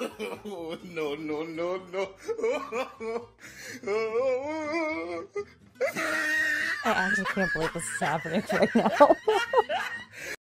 no, no, no, no. I actually can't believe this is happening right now.